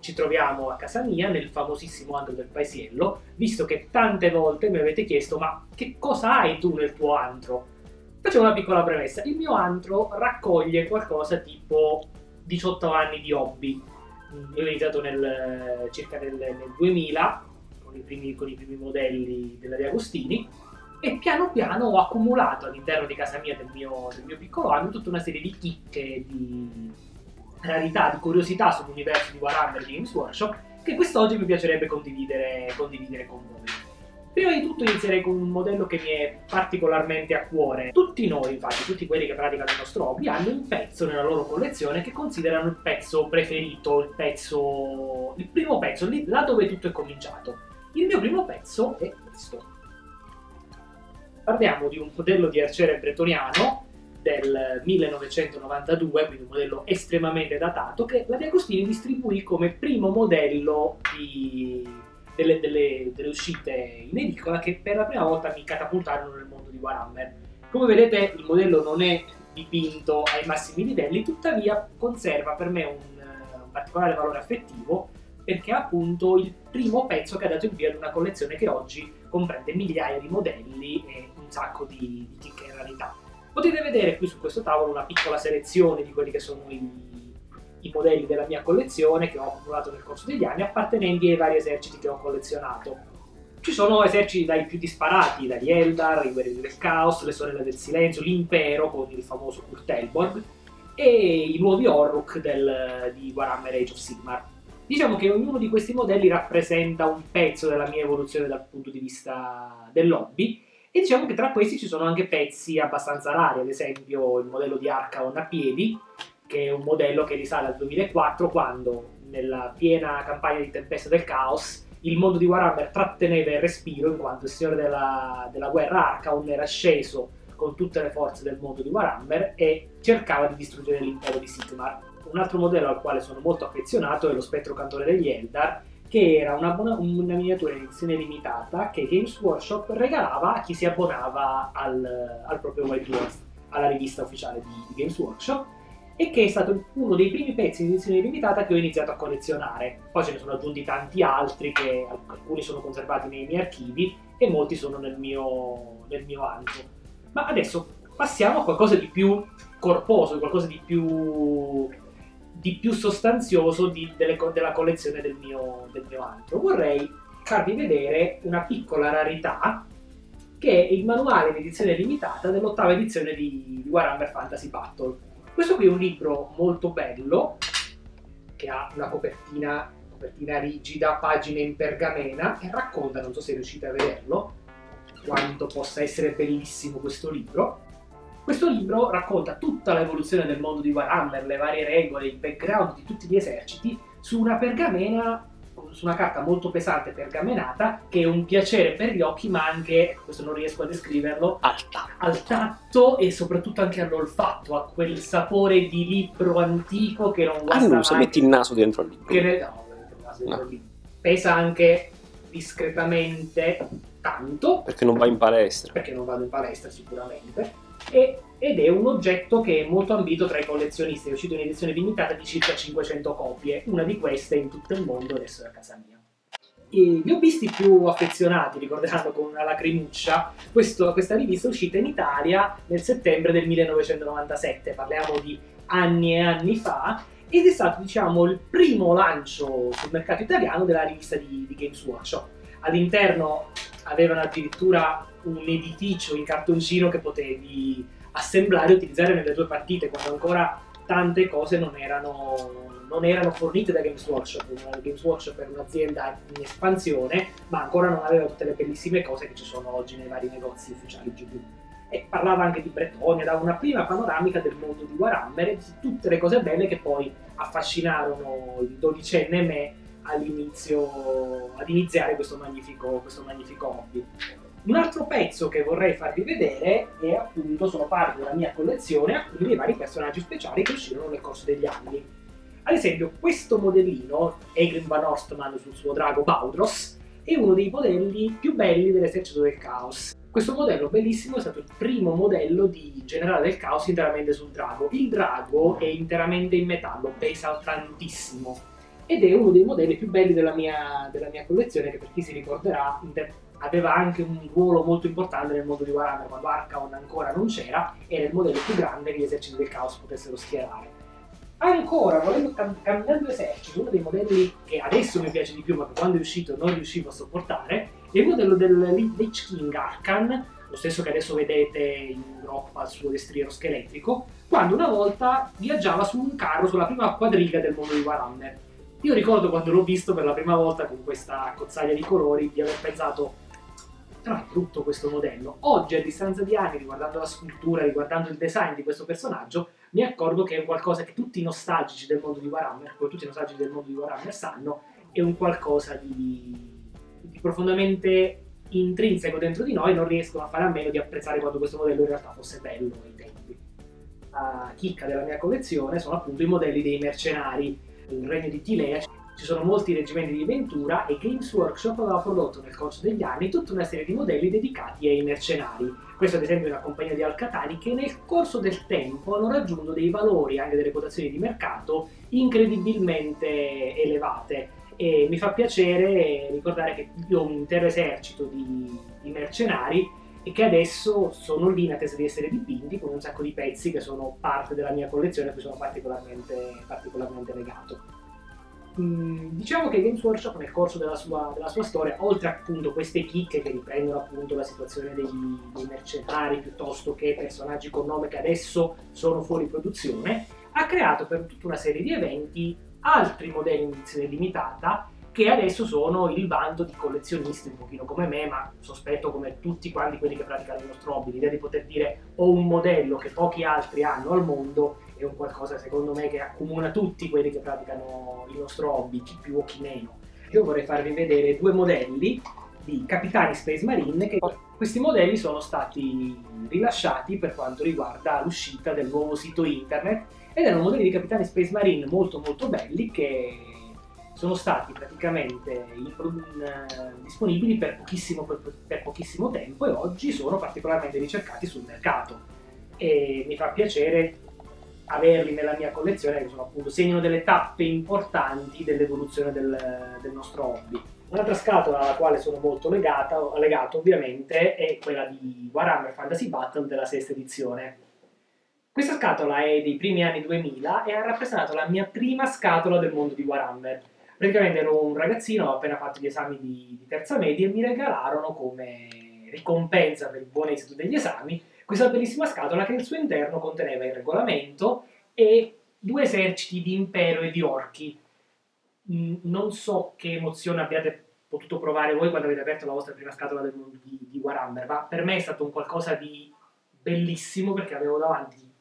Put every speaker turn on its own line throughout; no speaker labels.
ci troviamo a casa mia nel famosissimo antro del paesiello, visto che tante volte mi avete chiesto ma che cosa hai tu nel tuo antro? Facciamo una piccola premessa, il mio antro raccoglie qualcosa tipo 18 anni di hobby. Io ho iniziato nel, circa nel, nel 2000 con i, primi, con i primi modelli della De Agostini e piano piano ho accumulato all'interno di casa mia del mio, del mio piccolo anno tutta una serie di chicche, di rarità, di curiosità sull'universo di Warhammer Games Workshop che quest'oggi mi piacerebbe condividere, condividere con voi. Prima di tutto inizierei con un modello che mi è particolarmente a cuore. Tutti noi, infatti, tutti quelli che praticano il nostro hobby, hanno un pezzo nella loro collezione che considerano il pezzo preferito, il pezzo... il primo pezzo, lì, là dove tutto è cominciato. Il mio primo pezzo è questo. Parliamo di un modello di arciere bretoniano del 1992, quindi un modello estremamente datato, che la De Agostini distribuì come primo modello di, delle, delle, delle, uscite in edicola che per la prima volta mi catapultarono nel mondo di Warhammer. Come vedete il modello non è dipinto ai massimi livelli, tuttavia conserva per me un, un particolare valore affettivo perché è appunto il primo pezzo che ha dato il via ad una collezione che oggi comprende migliaia di modelli e un sacco di, di chicche in realtà. Potete vedere qui su questo tavolo una piccola selezione di quelli che sono i, i modelli della mia collezione che ho accumulato nel corso degli anni, appartenenti ai vari eserciti che ho collezionato. Ci sono eserciti dai più disparati, dagli Eldar, i Guerrieri del Caos, le Sorelle del Silenzio, l'Impero con il famoso Kurt Elborg e i nuovi Orruk del, di Warhammer Age of Sigmar. Diciamo che ognuno di questi modelli rappresenta un pezzo della mia evoluzione dal punto di vista dell'hobby e diciamo che tra questi ci sono anche pezzi abbastanza rari, ad esempio il modello di Arcaon a piedi, che è un modello che risale al 2004 quando nella piena campagna di Tempesta del Caos il mondo di Warhammer tratteneva il respiro in quanto il signore della, della guerra Arcaon era sceso con tutte le forze del mondo di Warhammer e cercava di distruggere l'impero di Sigmar. Un altro modello al quale sono molto affezionato è lo spettro cantore degli Eldar, che era una, una miniatura in edizione limitata che Games Workshop regalava a chi si abbonava al, al proprio White Dwarf, alla rivista ufficiale di, di, Games Workshop, e che è stato uno dei primi pezzi in edizione limitata che ho iniziato a collezionare. Poi ce ne sono aggiunti tanti altri, che alcuni sono conservati nei miei archivi e molti sono nel mio, nel mio antro. Ma adesso passiamo a qualcosa di più corposo, qualcosa di più di più sostanzioso di, delle, della collezione del mio, del mio antro. Vorrei farvi vedere una piccola rarità che è il manuale in edizione limitata dell'ottava edizione di, di Warhammer Fantasy Battle. Questo qui è un libro molto bello che ha una copertina, copertina rigida, pagine in pergamena e racconta, non so se riuscite a vederlo, quanto possa essere bellissimo questo libro questo libro racconta tutta l'evoluzione del mondo di Warhammer, le varie regole, il background di tutti gli eserciti su una pergamena su una carta molto pesante pergamenata che è un piacere per gli occhi ma anche, questo non riesco a descriverlo,
al tatto,
al tatto e soprattutto anche all'olfatto, a quel sapore di libro antico che non guasta
All'uso, mai. metti il naso dentro il libro.
Ne... No, il naso dentro no. il libro. Pesa anche discretamente tanto.
Perché non va in palestra.
Perché non vado in palestra sicuramente e, ed è un oggetto che è molto ambito tra i collezionisti, è uscito in edizione limitata di circa 500 copie, una di queste in tutto il mondo adesso è a casa mia. E gli hobbisti più affezionati ricorderanno con una lacrimuccia questo, questa rivista è uscita in Italia nel settembre del 1997, parliamo di anni e anni fa, ed è stato diciamo il primo lancio sul mercato italiano della rivista di, di Games Workshop. All'interno avevano addirittura un edificio in cartoncino che potevi assemblare e utilizzare nelle tue partite, quando ancora tante cose non erano, non erano fornite da Games Workshop. Games Workshop era un'azienda in espansione, ma ancora non aveva tutte le bellissime cose che ci sono oggi nei vari negozi ufficiali GW. E parlava anche di Bretonia, dava una prima panoramica del mondo di Warhammer e di tutte le cose belle che poi affascinarono il dodicenne me all'inizio, ad iniziare questo magnifico, questo magnifico hobby. Un altro pezzo che vorrei farvi vedere è appunto, sono parte della mia collezione, alcuni dei vari personaggi speciali che uscirono nel corso degli anni. Ad esempio, questo modellino, Egrin Van Ostman sul suo drago Baudros, è uno dei modelli più belli dell'esercito del caos. Questo modello bellissimo è stato il primo modello di generale del caos interamente sul drago. Il drago è interamente in metallo, pesa tantissimo ed è uno dei modelli più belli della mia, della mia collezione che per chi si ricorderà aveva anche un ruolo molto importante nel mondo di Warhammer quando Arcaon ancora non c'era era il modello più grande che gli eserciti del caos potessero schierare. Ancora volendo cam- cambiando esercito uno dei modelli che adesso mi piace di più ma che quando è uscito non riuscivo a sopportare è il modello del Lich King Arcan lo stesso che adesso vedete in groppa al suo destriero scheletrico quando una volta viaggiava su un carro sulla prima quadriga del mondo di Warhammer io ricordo quando l'ho visto per la prima volta con questa cozzaglia di colori di aver pensato però è brutto questo modello. Oggi, a distanza di anni, riguardando la scultura, riguardando il design di questo personaggio, mi accorgo che è qualcosa che tutti i nostalgici del mondo di Warhammer, come tutti i nostalgici del mondo di Warhammer sanno, è un qualcosa di, di profondamente intrinseco dentro di noi, non riescono a fare a meno di apprezzare quanto questo modello in realtà fosse bello ai tempi. La chicca della mia collezione sono appunto i modelli dei mercenari il regno di Tilea ci sono molti reggimenti di Ventura e Games Workshop aveva prodotto nel corso degli anni tutta una serie di modelli dedicati ai mercenari. Questo ad esempio è una compagnia di Alcatani che nel corso del tempo hanno raggiunto dei valori, anche delle quotazioni di mercato, incredibilmente elevate. E mi fa piacere ricordare che io ho un intero esercito di, di mercenari e che adesso sono lì in attesa di essere dipinti con un sacco di pezzi che sono parte della mia collezione a cui sono particolarmente, particolarmente legato. Mm, diciamo che Games Workshop nel corso della sua, della sua, storia, oltre appunto queste chicche che riprendono appunto la situazione dei, dei mercenari piuttosto che personaggi con nome che adesso sono fuori produzione, ha creato per tutta una serie di eventi altri modelli in edizione limitata che adesso sono il bando di collezionisti un pochino come me, ma sospetto come tutti quanti quelli che praticano il nostro hobby, l'idea di poter dire ho un modello che pochi altri hanno al mondo è un qualcosa secondo me che accomuna tutti quelli che praticano il nostro hobby, chi più o chi meno. Io vorrei farvi vedere due modelli di Capitani Space Marine che questi modelli sono stati rilasciati per quanto riguarda l'uscita del nuovo sito internet ed erano modelli di Capitani Space Marine molto molto belli che sono stati praticamente disponibili per pochissimo, per pochissimo, tempo e oggi sono particolarmente ricercati sul mercato. E mi fa piacere averli nella mia collezione che sono appunto segnano delle tappe importanti dell'evoluzione del, del nostro hobby. Un'altra scatola alla quale sono molto legata, legato ovviamente è quella di Warhammer Fantasy Battle della sesta edizione. Questa scatola è dei primi anni 2000 e ha rappresentato la mia prima scatola del mondo di Warhammer praticamente ero un ragazzino, ho appena fatto gli esami di, di terza media e mi regalarono come ricompensa per il buon esito degli esami questa bellissima scatola che al suo interno conteneva il regolamento e due eserciti di impero e di orchi. Mm, non so che emozione abbiate potuto provare voi quando avete aperto la vostra prima scatola del di, di Warhammer, ma per me è stato un qualcosa di bellissimo perché avevo davanti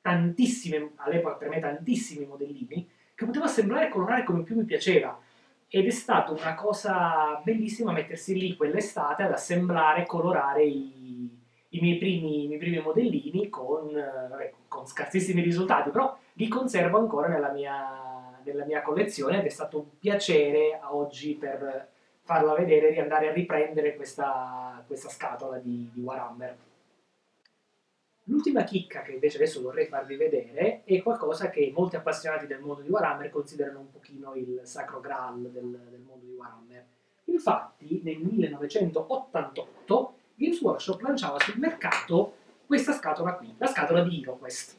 tantissime, all'epoca per me tantissimi modellini che poteva assemblare e colorare come più mi piaceva. Ed è stata una cosa bellissima mettersi lì quell'estate ad assemblare e colorare i, i, miei, primi, i miei, primi, modellini con, vabbè, con, scarsissimi risultati, però li conservo ancora nella mia, nella mia collezione ed è stato un piacere oggi per farla vedere e andare a riprendere questa, questa scatola di, di Warhammer. L'ultima chicca che invece adesso vorrei farvi vedere è qualcosa che molti appassionati del mondo di Warhammer considerano un pochino il sacro graal del, del mondo di Warhammer. Infatti nel 1988 Games Workshop lanciava sul mercato questa scatola qui, la scatola di HeroQuest.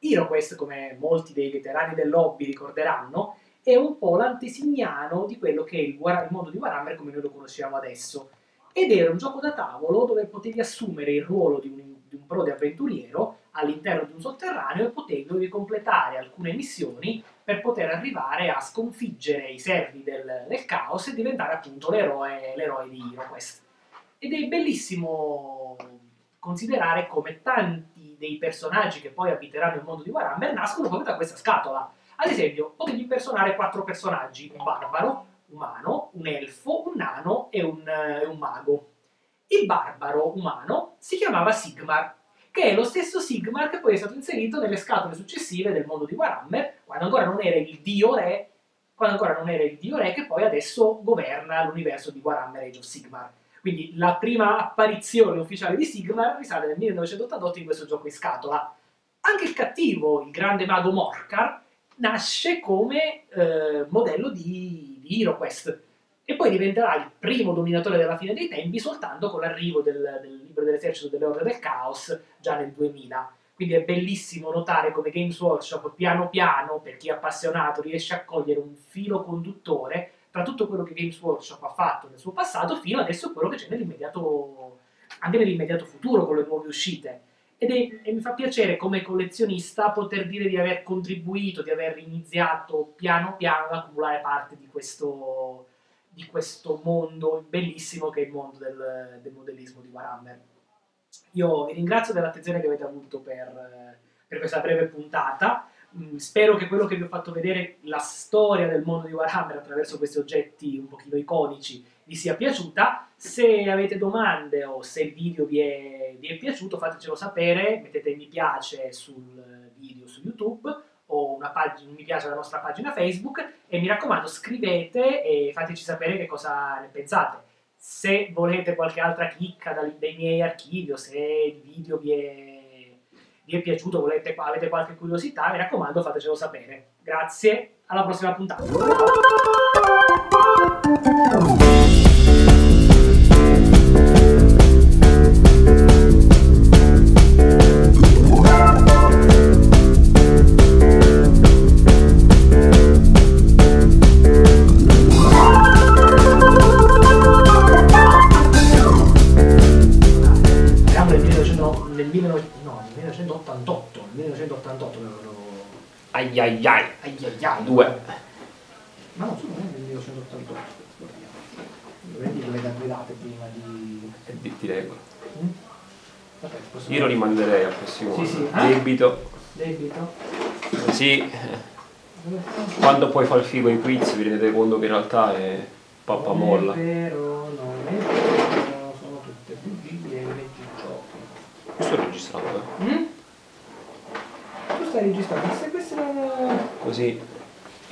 HeroQuest, come molti dei veterani del lobby ricorderanno, è un po' l'antesignano di quello che è il, il mondo di Warhammer come noi lo conosciamo adesso. Ed era un gioco da tavolo dove potevi assumere il ruolo di un di un prode avventuriero all'interno di un sotterraneo e potevi completare alcune missioni per poter arrivare a sconfiggere i servi del, del caos e diventare appunto l'eroe, l'eroe di HeroQuest. Ed è bellissimo considerare come tanti dei personaggi che poi abiteranno il mondo di Warhammer nascono proprio da questa scatola. Ad esempio, potevi impersonare quattro personaggi, un barbaro, umano, un elfo, un nano e un, uh, un mago il barbaro umano si chiamava Sigmar, che è lo stesso Sigmar che poi è stato inserito nelle scatole successive del mondo di Warhammer, quando ancora non era il dio re, quando ancora non era il dio re che poi adesso governa l'universo di Warhammer Age of Sigmar. Quindi la prima apparizione ufficiale di Sigmar risale nel 1988 in questo gioco in scatola. Anche il cattivo, il grande mago Morkar, nasce come eh, modello di, di HeroQuest e poi diventerà il primo dominatore della fine dei tempi soltanto con l'arrivo del, del libro dell'esercito delle orde del caos già nel 2000. Quindi è bellissimo notare come Games Workshop piano piano, per chi è appassionato, riesce a cogliere un filo conduttore tra tutto quello che Games Workshop ha fatto nel suo passato fino adesso quello che c'è nell'immediato, anche nell'immediato futuro con le nuove uscite. Ed è, mi fa piacere come collezionista poter dire di aver contribuito, di aver iniziato piano piano ad accumulare parte di questo, di questo mondo bellissimo che è il mondo del, del modellismo di Warhammer. Io vi ringrazio dell'attenzione che avete avuto per, per questa breve puntata. Mm, spero che quello che vi ho fatto vedere, la storia del mondo di Warhammer attraverso questi oggetti un pochino iconici, vi sia piaciuta. Se avete domande o se il video vi è, vi è piaciuto, fatecelo sapere, mettete mi piace sul video su YouTube pagina, mi piace alla nostra pagina Facebook e mi raccomando scrivete e fateci sapere che cosa ne pensate. Se volete qualche altra chicca dai, dai miei archivi o se il video vi è, vi è piaciuto, volete, avete qualche curiosità, mi raccomando fatecelo sapere. Grazie, alla prossima puntata. 1988, nel 1988 avevano...
Ai ai ai.
Ai ai ai.
Due.
Ma no, scusa, non è nel 1988. Vedi le date prima di...
E di- ti regolo.
Mm? Vabbè,
Io lo rimanderei al prossimo
Sì, sì.
anno. Debito.
Debito?
Eh,
Dove sta?
quando poi fa il figo ai quiz vi rendete conto che in realtà è pappa molla.
Non è vero, non è vero, sono tutte bugie e giochi.
Io sto registrando, eh.
Mm? Registrando, se questa.
Così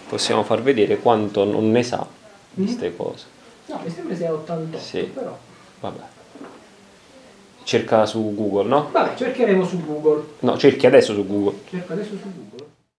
possiamo far vedere quanto non ne sa di
Mm.
queste cose.
No, mi sembra sia 88,
Sì.
però...
Vabbè. Cerca su Google, no?
Vabbè, cercheremo su Google.
No, cerchi adesso su Google.
Cerco adesso su Google.